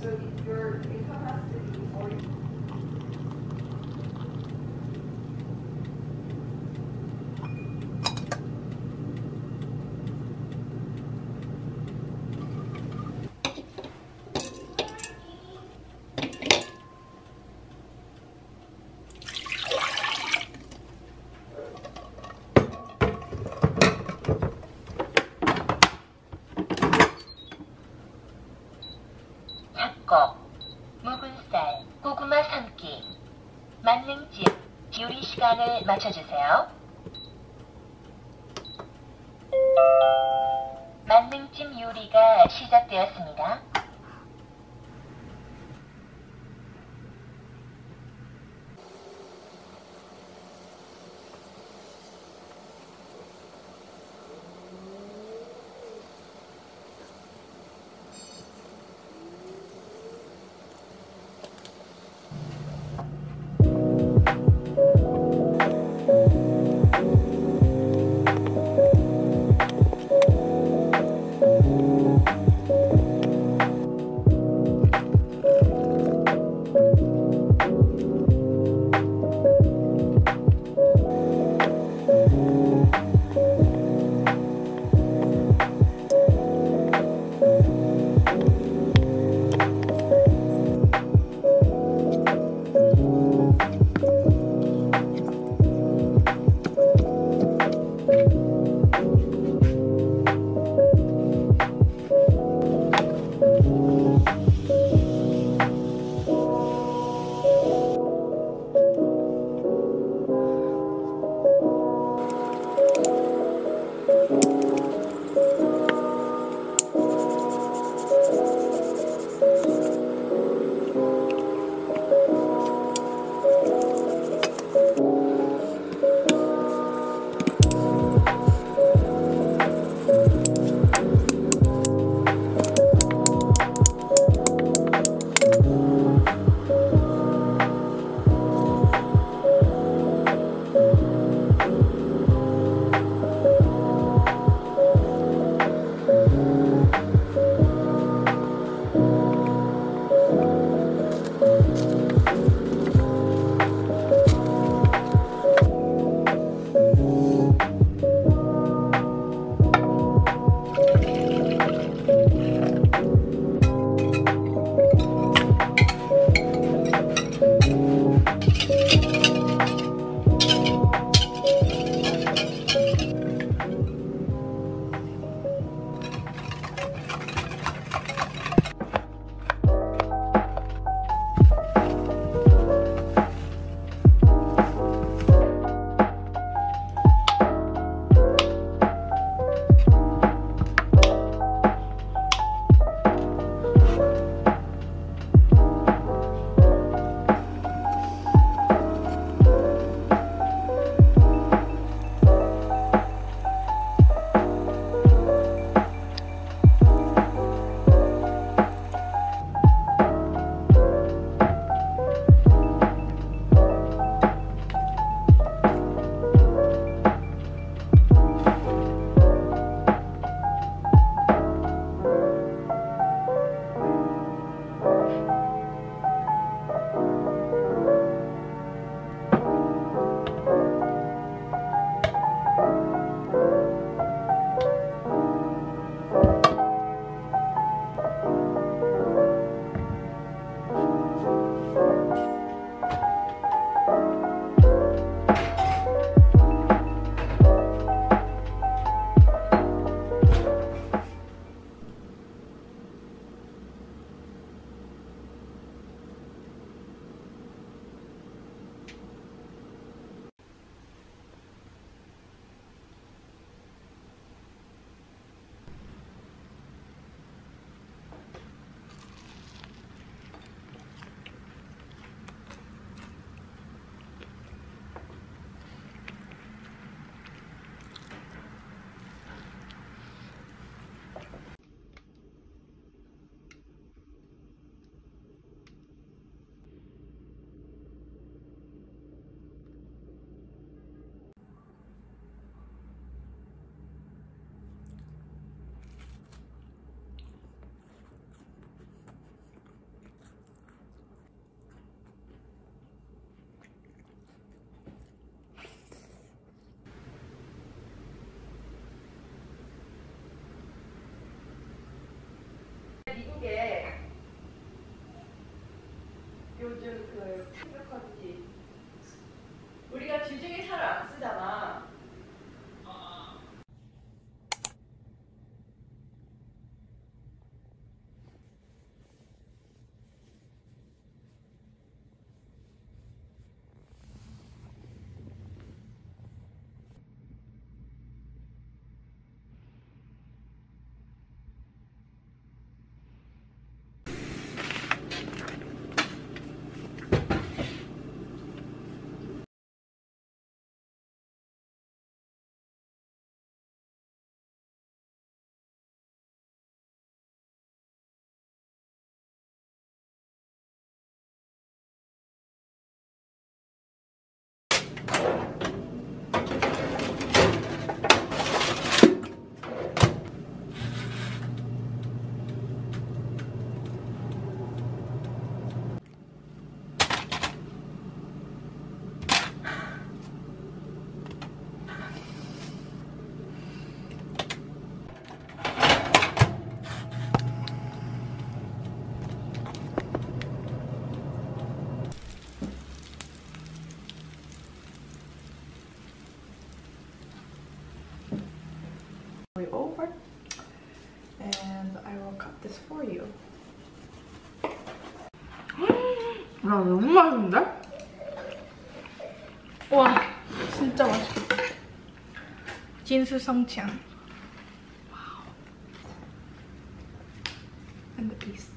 so your income has to be 만능집 요리 시간을 맞춰주세요. 만능찜 요리가 시작되었습니다. 미국에 요즘 그 생각하듯이 우리가 주중에 잘안 쓰잖아. 너무 맛있는데? 와, 진짜 맛있겠다. 진수성찬. 와우. And the.